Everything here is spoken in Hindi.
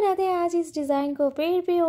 बनाते हैं आज इस डिज़ाइन को पेड़ पे